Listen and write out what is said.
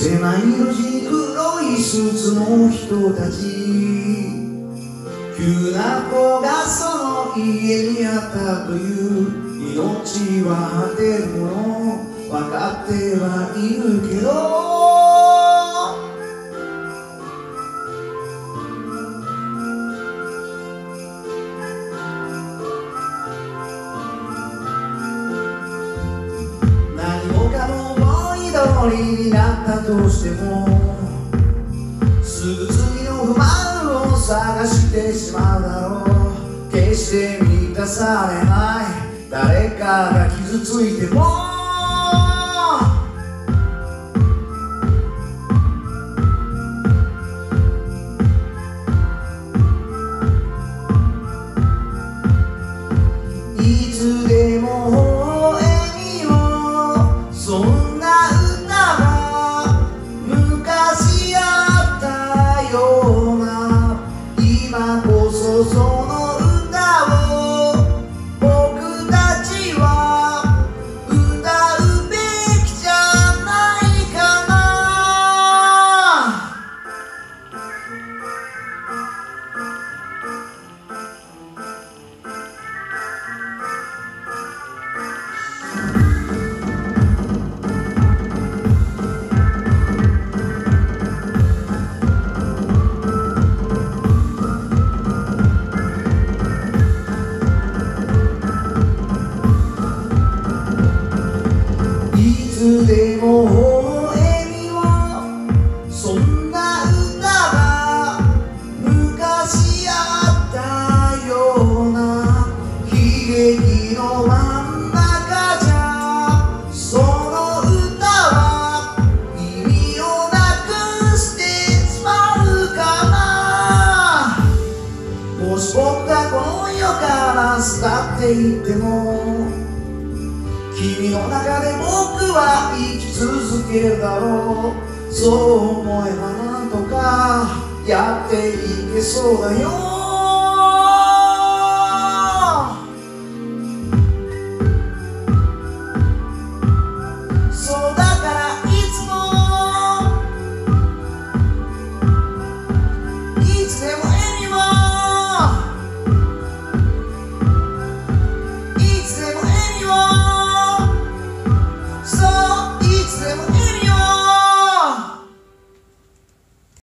狭い路地に黒いスーツの人たち。急な子がその家にあったという。命は果てるもの分かってはいるけど。りになったとしてもすぐ次の不満を探してしまうだろう。決して満たされない。誰かが傷ついても Shiva. から去っていっても君の中で僕は生き続けるだろう。そう思えばなんとかやっていけそうだよ。